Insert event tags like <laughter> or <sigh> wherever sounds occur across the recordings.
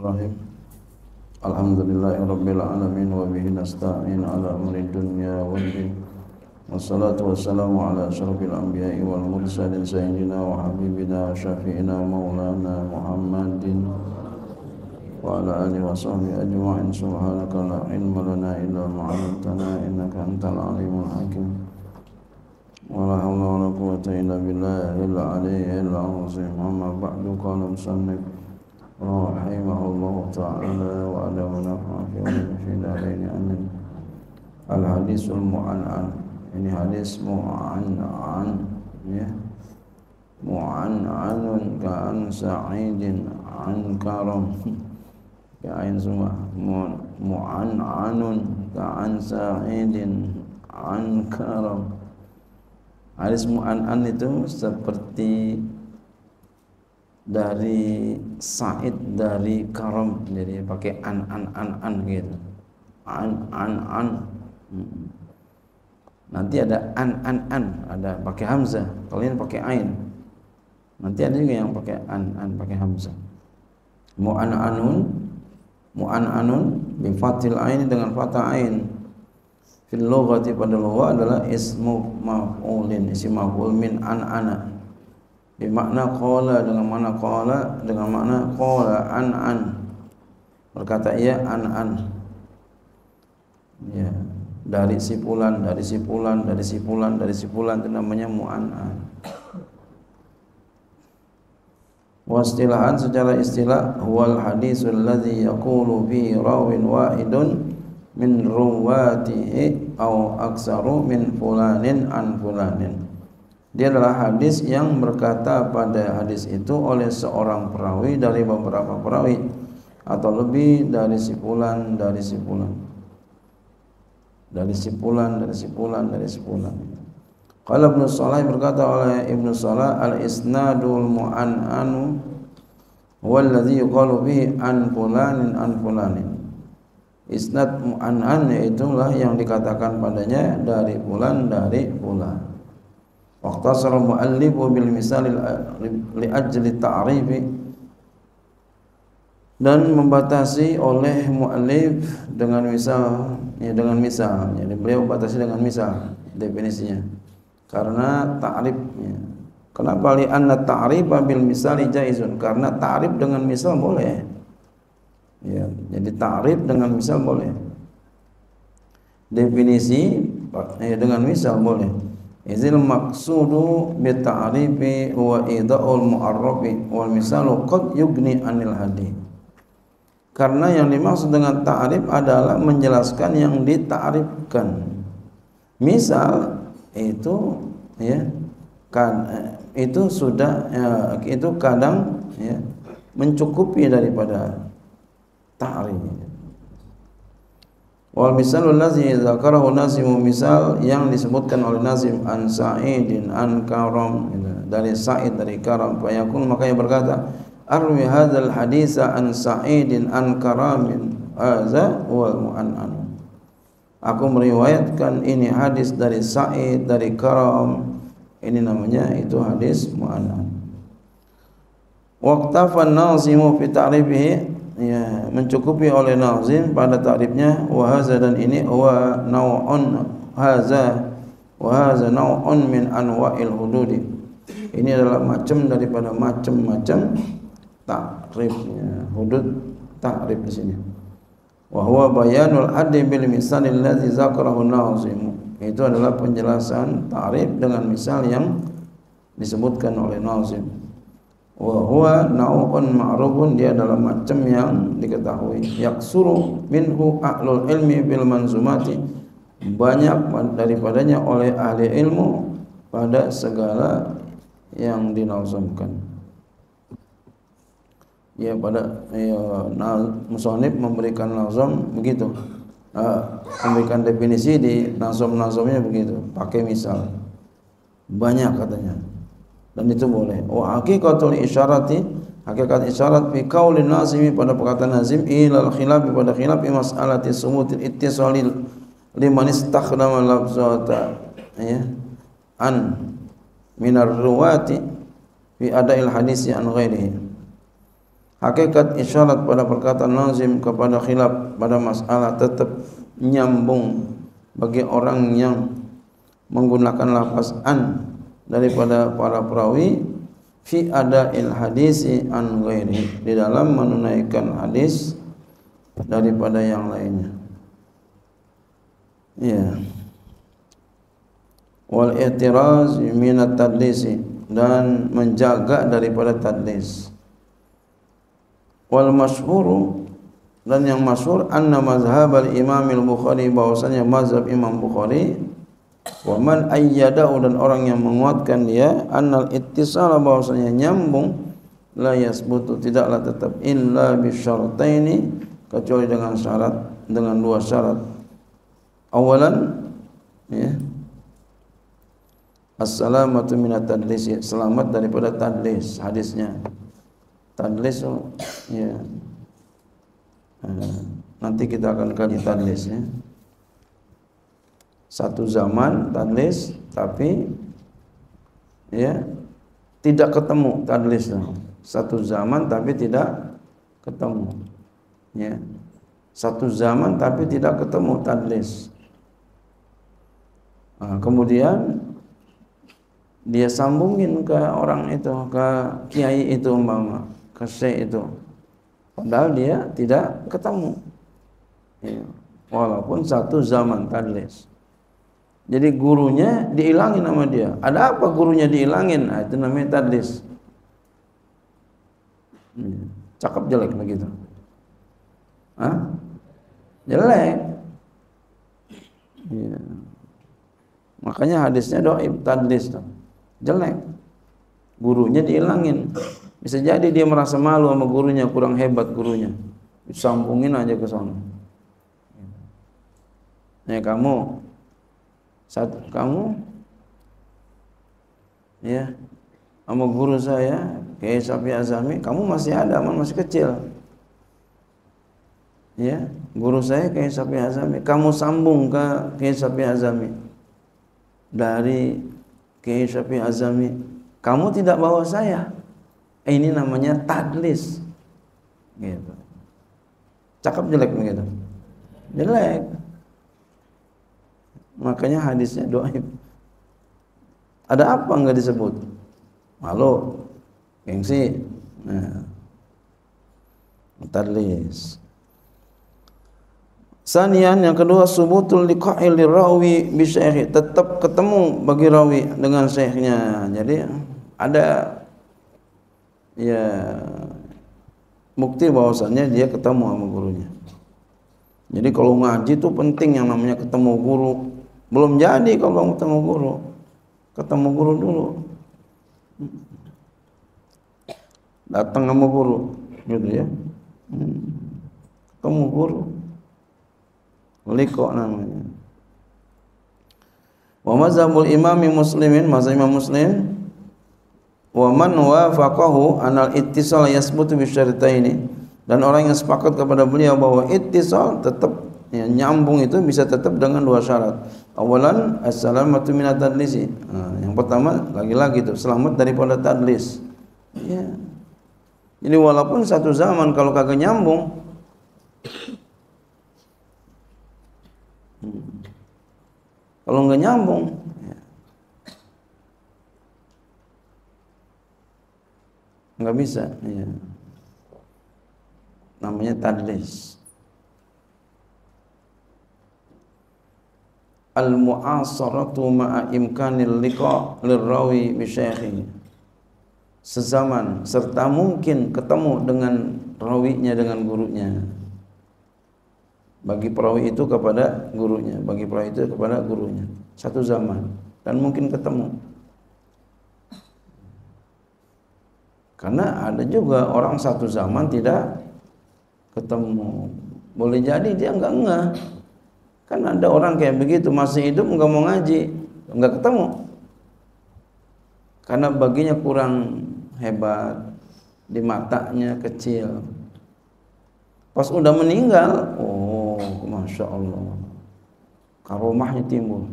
Bismillahirrahmanirrahim Alhamdulillahirabbil alamin wa bihi nasta'in ala amri dunya wad din Wassalatu wassalamu ala asyrafil anbiya'i wal mursalin sayyidina wa habibina syafi'ina maulana Muhammadin wa ala alihi wa sahbihi ajma'in subhanaka la ilma lana illa ma 'allamtana innaka antal alimul hakim ولا حول ولا قوة إلا بالله العلي العظيم أما بعد قال مصنف رحمه الله تعالى وعلى ونفعه في دارين أن الحديث المعن عن يعني حديث معن عن إيه؟ معن عن كأن سعيد عن كرم. كأن معن عن كأن سعيد عن كرم. حديث معن عن itu seperti dari Said dari Karam jadi pakai an an an an gitu. An an an. Nanti ada an an an ada pakai hamzah. Kalian pakai ain. Nanti ada juga yang pakai an an pakai hamzah. Mu'an anun mu'an anun bi fatil ain dengan fathah ain. Fil pada lugha adalah ismu maf'ulin isim maf'ul min an bermakna qala dengan mana qala dengan makna qala an an berkata ia an an ya dari si fulan dari si fulan dari si fulan dari si fulan itu namanya mu'an'an. Wastilahan secara istilah huwal hadisul ladzi yaqulu bi rawin wahidun min ruwatihi au aksaru min fulanin an fulanin dia adalah hadis yang berkata pada hadis itu oleh seorang perawi dari beberapa perawi atau lebih dari sipulan dari sipulan dari sipulan dari sipulan dari sipulan Qala Ibnu Salah berkata oleh Ibnu Salah al isnadul mu'an'anu huwa alladhi yuqalu bihi an fulanin an fulanin. Isnad mu'an'an itulah yang dikatakan padanya dari fulan dari fulan Waqtasara muallif bil misal li dan membatasi oleh muallif dengan misal ya dengan misal. Jadi beliau batasi dengan misal definisinya. Karena ta'rifnya kenapa? Li anna ta'rifa bil misali jaizun. Karena ta'rif dengan misal boleh. Ya jadi ta'rif dengan misal boleh. Definisi ya, dengan misal boleh Izil maqsudu bi ta'rifi huwa ida'ul mu'arrafi wal misalu qad yugni anil hadi. Karena yang dimaksud dengan ta'rif adalah menjelaskan yang dita'rifkan. Misal itu ya kan itu sudah ya, itu kadang ya mencukupi daripada ta'rif. Wal misalul ladzi dzakarahu Nazim misal yang disebutkan oleh Nazim an Sa'idin an Karam. Dari Sa'id dari Karam. Fayakun makanya berkata arwi hadzal hadisa an Sa'idin an Karamin hadza wal mu'annan Aku meriwayatkan ini hadis dari Sa'id dari Karam. Ini namanya itu hadis mu'annan Waqtafa an-nazimu fi ta'rifihi ya mencukupi oleh nazim pada takrifnya wa haza dan ini wa nau'un haza wa haza nau'un min anwa'il hududi. Ini adalah macam daripada macam-macam takrifnya hudud takrif di sini. Wa huwa bayanul adli bil misal allazi zakarahu nazim. Itu adalah penjelasan takrif dengan misal yang disebutkan oleh nazim wa huwa nau'un ma'rufun dia adalah macam yang diketahui. Yaksuru minhu ahlul ilmi bil manzumati banyak daripadanya oleh ahli ilmu pada segala yang dinazamkan ya pada ya, musonib memberikan nazam begitu. Nah, memberikan definisi di nazam-nazamnya begitu. Pakai misal. Banyak katanya dan itu boleh. Wa haqiqatul isyarati hakikat isyarat fi qaulin nazimi pada perkataan nazim ilal khilaf pada khilaf mas'alati sumutil ittisalil liman istakhdama lafzata ya an minar ruwati fi adail hadisi an ghairihi. Hakikat isyarat pada perkataan lazim kepada khilaf pada masalah tetap nyambung bagi orang yang menggunakan lafaz an daripada para perawi fi ada il hadisi an ghairi di dalam menunaikan hadis daripada yang lainnya. Ya. Wal i'tiraz min at-tadlisi dan menjaga daripada tadlis. Wal masyhuru dan yang masyhur anna mazhab al imam al bukhari bahwasanya mazhab imam bukhari wa man ayyadahu dan orang yang menguatkan dia annal ittisal bahwasanya nyambung la yasbutu tidaklah tetap illa bi syartaini kecuali dengan syarat dengan dua syarat. Awalan ya as-salamatu minat tadlis selamat daripada tadlis hadisnya. Tadlis oh, ya. Eh, nanti kita akan kaji tadlis ya satu zaman tadlis tapi ya tidak ketemu tadlis satu zaman tapi tidak ketemu ya. Satu zaman tapi tidak ketemu tadlis nah, kemudian dia sambungin ke orang itu ke kiai itu umpama ke syekh itu. Padahal dia tidak ketemu ya. walaupun satu zaman tadlis jadi gurunya dihilangin sama dia ada apa gurunya dihilangin nah, itu namanya tadlis ya. cakep jelek begitu Hah? jelek ya. makanya hadisnya doa tadlis jelek gurunya dihilangin bisa jadi dia merasa malu sama gurunya, kurang hebat gurunya. Disambungin aja ke sana. Ya kamu satu kamu? Ya. Sama guru saya kayak Sapi Azami, kamu masih ada, aman masih kecil. Ya, guru saya kayak Sapi Azami, kamu sambung ke kayak Sapi Azami. Dari kayak Sapi Azami, kamu tidak bawa saya. Ini namanya tadlis. Gitu. Cakep jelek begitu. Jelek makanya hadisnya doaib ada apa enggak disebut? Malu. Gengsi. Nah. Tadlis Sanian yang kedua subutul liqa'il rawi bi tetap ketemu bagi rawi dengan syekhnya. Jadi ada ya bukti bahwasannya dia ketemu sama gurunya. Jadi kalau ngaji itu penting yang namanya ketemu guru. Belum jadi kalau ketemu guru. Ketemu guru dulu. Datang sama guru, gitu ya. Ketemu guru. Liko namanya. Wa mazhabul imami muslimin, mazhab imam muslim wa man wafaqahu anal ittisal yasbutu bi syartaini dan orang yang sepakat kepada beliau bahwa ittisal tetap ya, nyambung itu bisa tetap dengan dua syarat. Awalan assalamatu minat tadlisi. Nah, yang pertama lagi-lagi itu selamat daripada tadlis. Ya. Jadi walaupun satu zaman kalau kagak nyambung kalau nggak nyambung nggak bisa ya. namanya tadlis al mu'asaratu ma'a imkanil liqa lirawi bi sezaman serta mungkin ketemu dengan rawinya dengan gurunya. Bagi perawi itu kepada gurunya bagi perawi itu kepada gurunya. Satu zaman. Dan mungkin ketemu. Karena ada juga orang satu zaman tidak ketemu. Boleh jadi dia enggak enggak. Kan ada orang kayak begitu masih hidup enggak mau ngaji, enggak ketemu. Karena baginya kurang hebat, di matanya kecil. Pas udah meninggal, oh masya Allah, karomahnya timbul.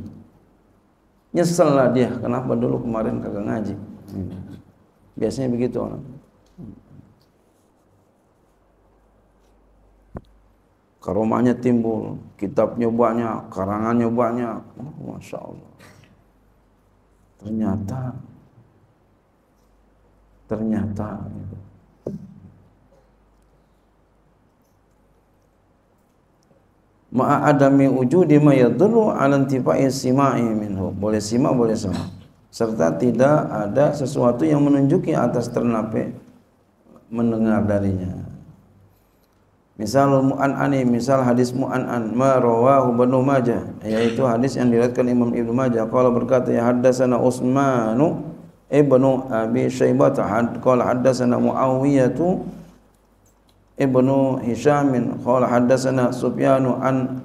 Nyesel lah dia, kenapa dulu kemarin kagak ngaji. Biasanya begitu orang. Karomahnya timbul, kitabnya banyak, karangannya banyak. Oh, Masya Allah. Ternyata, ternyata gitu. Ma'a adami wujudi ma yadullu ala intifa'i sima'i minhu. Boleh simak, boleh sama. Serta tidak ada sesuatu yang menunjuki atas ternape mendengar darinya. Misal mu'an'ani, misal hadis mu'an'an ma rawahu Ibnu Majah, yaitu hadis yang diriwayatkan Imam Ibnu Majah qala berkata ya haddatsana Utsmanu ibnu Abi Syaibah qala haddatsana Muawiyah ibnu Hisham qala haddatsana Sufyan an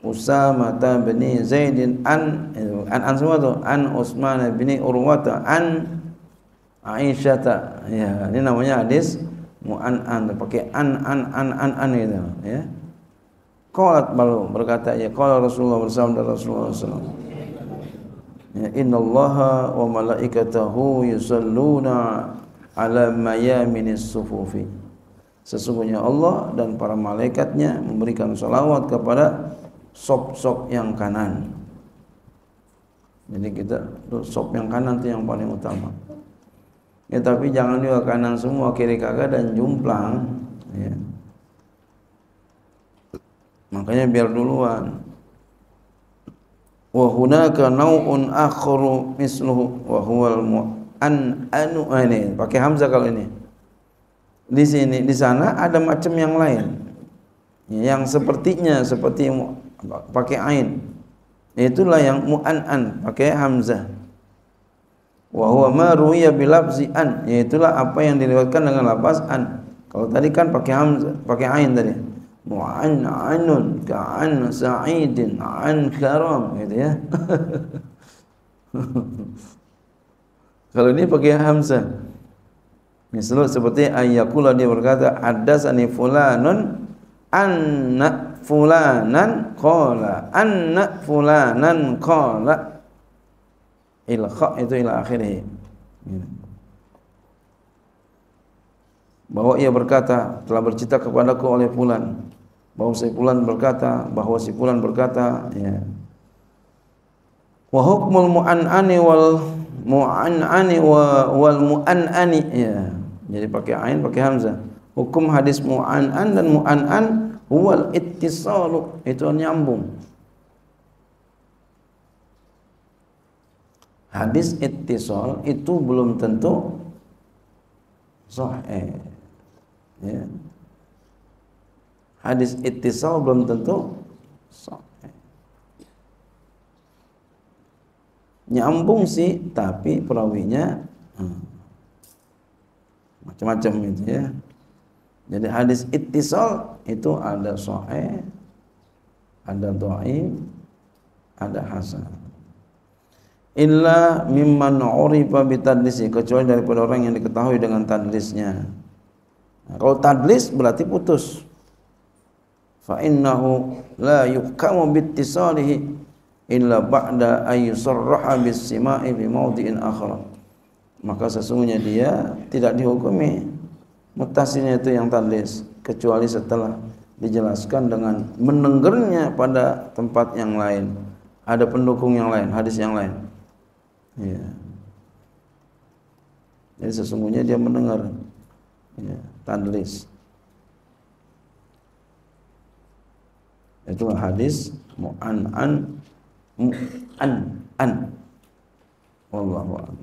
Usama bin Zaid an an an semua tu an Utsman bin Urwata an Aisyah ya ini namanya hadis mu'an-an pakai an an an an an itu ya. Qalat baru berkata ya qala Rasulullah bersabda Rasulullah sallallahu ya innallaha wa malaikatahu yusalluna ala mayaminis sufufi. Sesungguhnya Allah dan para malaikatnya memberikan salawat kepada sop-sop yang kanan. Jadi kita sop yang kanan itu yang paling utama Ya tapi jangan juga kanan semua, kiri kagak dan jumplang. Ya. Makanya biar duluan. Wa hunaka nau'un akharu misluhu wa huwal an anu ah, ini pakai hamzah kalau ini. Di sini di sana ada macam yang lain. yang sepertinya seperti pakai ain. Itulah yang mu'an-an pakai hamzah wa huwa ma ruwiya bilafzi an yaitulah apa yang diriwayatkan dengan lafaz an. Kalau tadi kan pakai hamzah pakai ain tadi. Mu'an anun ka'an sa'idin an karam gitu ya. <laughs> Kalau ini pakai hamzah misalnya seperti ayyakula dia berkata hadasani fulanun anna fulanan qala anna fulanan qala ilqa itu ila akhirih. Bahwa ia berkata telah bercita kepadaku oleh fulan. Bahwa si fulan berkata bahwa si fulan berkata ya. Wa hukmul mu'an'ani wal mu'an'ani wa wal mu'an'ani ya. Jadi pakai ain pakai hamzah. Hukum hadis mu'an'an dan mu'an'an huwal ittisalu. Itu nyambung hadis ittisal itu belum tentu sahih. Ya. hadis ittisal belum tentu sahih. Nyambung sih tapi perawinya hmm, macam-macam itu ya. Jadi hadis ittisal itu ada sahih ada dhaif ada hasan illa mimman urifa bitadlisi kecuali daripada orang yang diketahui dengan tadlisnya. Nah, kalau tadlis berarti putus. Fa innahu la yuhkamu bittisalihi illa ba'da ay yusarraha bis sima'i bi mawdi'in akhar. Maka sesungguhnya dia tidak dihukumi mutasilnya itu yang tadlis kecuali setelah dijelaskan dengan mendengarnya pada tempat yang lain. Ada pendukung yang lain hadis yang lain Ya. Jadi sesungguhnya dia mendengar ya. Itu hadis mu'an an mu'an an. Wallahu a'lam.